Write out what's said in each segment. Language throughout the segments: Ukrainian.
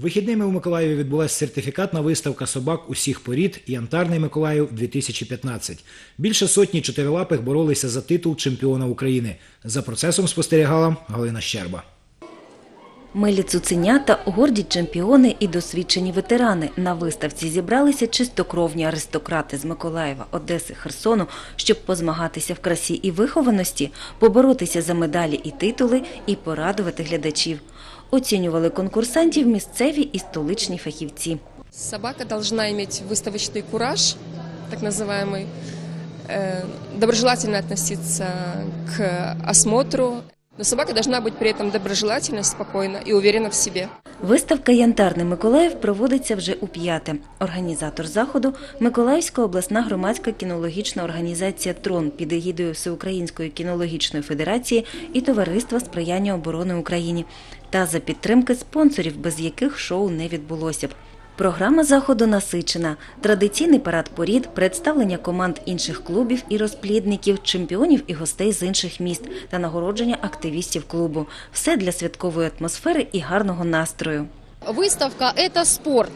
Вихідними у Миколаєві відбулася сертифікатна виставка собак усіх порід «Янтарний Миколаїв 2015». Більше сотні чотирилапих боролися за титул чемпіона України. За процесом спостерігала Галина Щерба. Милі цуценята, горді чемпіони і досвідчені ветерани. На виставці зібралися чистокровні аристократи з Миколаєва, Одеси, Херсону, щоб позмагатися в красі і вихованості, поборотися за медалі і титули і порадувати глядачів. Оцінювали конкурсантів місцеві і столичні фахівці. Собака должна иметь выставочный кураж, так называемый, э, доброжелательно относиться к осмотру. Но собака должна быть при этом доброжелательна, спокойна и уверена в себе. Виставка Янтарний Миколаїв проводиться вже у п'яте. Організатор заходу Миколаївська обласна громадська кінологічна організація Трон під егідою Всеукраїнської кінологічної федерації і Товариства сприяння оборони Україні та за підтримки спонсорів, без яких шоу не відбулося б. Програма заходу насичена. Традиційний парад порід, представлення команд інших клубів і розплідників, чемпіонів і гостей з інших міст та нагородження активістів клубу. Все для святкової атмосфери і гарного настрою. Выставка – это спорт.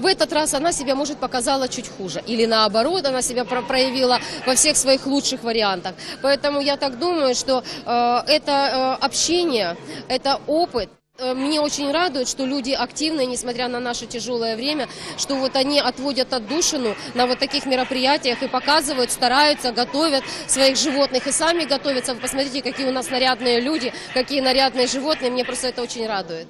В этот раз она себя, может, показала чуть хуже. Или наоборот, она себя про- проявила во всех своих лучших вариантах. Поэтому я так думаю, что э, это э, общение, это опыт. Э, Мне очень радует, что люди активные, несмотря на наше тяжелое время, что вот они отводят отдушину на вот таких мероприятиях и показывают, стараются, готовят своих животных и сами готовятся. Вы посмотрите, какие у нас нарядные люди, какие нарядные животные. Мне просто это очень радует.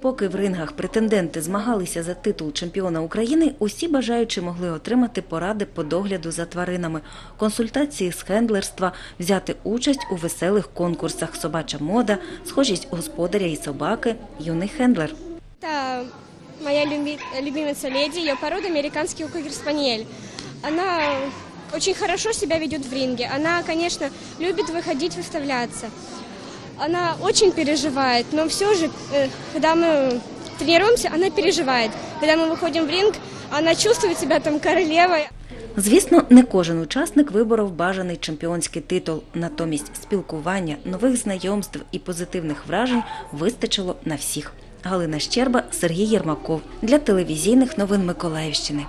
Поки в рингах претенденти змагалися за титул чемпіона України, усі бажаючі могли отримати поради по догляду за тваринами, консультації з хендлерства, взяти участь у веселих конкурсах собача мода, схожість господаря і собаки, юний хендлер. Это моя люби- любимица леди, ее порода американский кокер-спаниель. Она очень хорошо себя ведет в ринге. Она, конечно, любит выходить, выставляться. Она очень переживает, но все же, э, когда мы тренируемся, она переживает. Когда мы выходим в ринг, она чувствует себя там королевой. Звісно, не кожен учасник виборов бажаний чемпіонський титул. Натомість спілкування, нових знайомств і позитивних вражень вистачило на всіх. Галина Щерба, Сергій Єрмаков для телевізійних новин Миколаївщини.